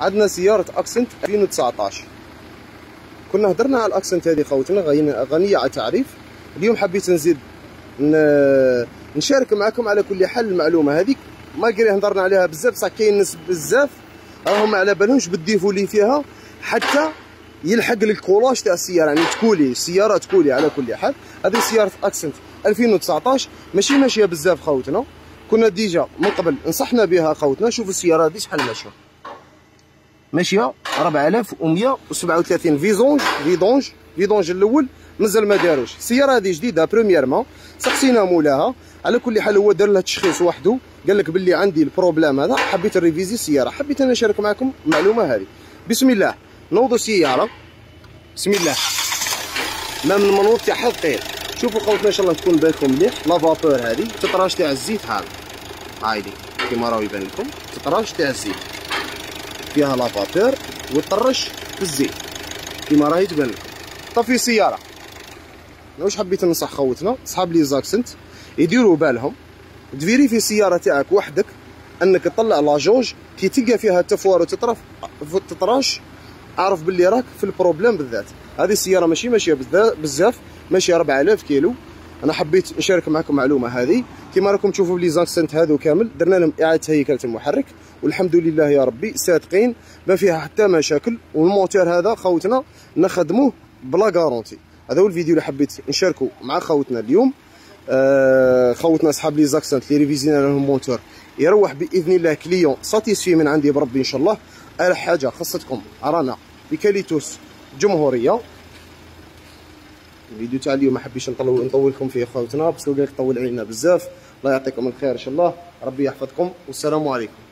عندنا سياره أكسنت 2019 كنا هضرنا على الأكسنت هذه خوتنا غنية على تعريف. اليوم حبيت نزيد نشارك معكم على كل حال المعلومة هذيك. malgré هضرنا عليها بزاف بصح كاين ناس بزاف راهم على بالهمش بال défaut اللي فيها. حتى يلحق ال coulage تاع السيارة يعني تكولي السيارة تكولي على كل حال. هذه سياره أكسنت 2019 ماشي ماشية بزاف خوتنا. كنا déjà من قبل نصحنا بها خوتنا. شوفوا السيارة هذه شحال ماشية. ماشيه 4137 vidange vidange ال vidange الأول مازال ما داروش. السياره هذه جديدة premièrement سقسينا مولاها. على كل حال هو دار لها تشخيص وحده. قال لك باللي عندي ال problème هذا حبيت نريفيزي السيارة. حبيت أنا نشارك معكم المعلومة هذه. بسم الله. نوضوا السيارة. بسم الله. même المنور تاعها ثقيل شوفوا خوتنا ان شاء الله تكون بالكم مليح. la vapeur هذه تطراش تاع الزيت هذا. هايدي. كيما راهو يبان لكم. تطراش تاع الزيت. فيها la vapeur وطرش في الزيت كيما راهي تبان. لكم طفي السياره واش حبيت ننصح خوتنا؟ صحاب les Accent يديروا بالهم. تفيريفي السيارة تاعك وحدك أنك تطلع la jauge كي تلقى فيها تفوار وتطرف تطراش اعرف باللي راك في ال problème بالذات. هذه السيارة ماشي ماشية بزاف ماشية 4000 كيلو. أنا حبيت نشارك معكم معلومة هذه. كما راكم تشوفوا les Accent هذو كامل. درنا لهم إعادة هيكلة المحرك. والحمد لله يا ربي صادقين. ما فيها حتى مشاكل. والموتور هذا خوتنا نخدموه ب la garantie هذا هو الفيديو اللي حبيت نشاركه مع خوتنا اليوم. آه خوتنا أصحاب les Accent اللي ريفيزينا لهم موتور يروح بإذن الله client. satisfait من عندي بربي إن شاء الله. اخر حاجة خاصتكم رانا بكاليتوس جمهورية. الفيديو تاع اليوم ما حبيتش نطول نطولكم فيه خوتنا باسكو قالك طول علينا بزاف. الله يعطيكم الخير إن شاء الله. ربي يحفظكم والسلام عليكم.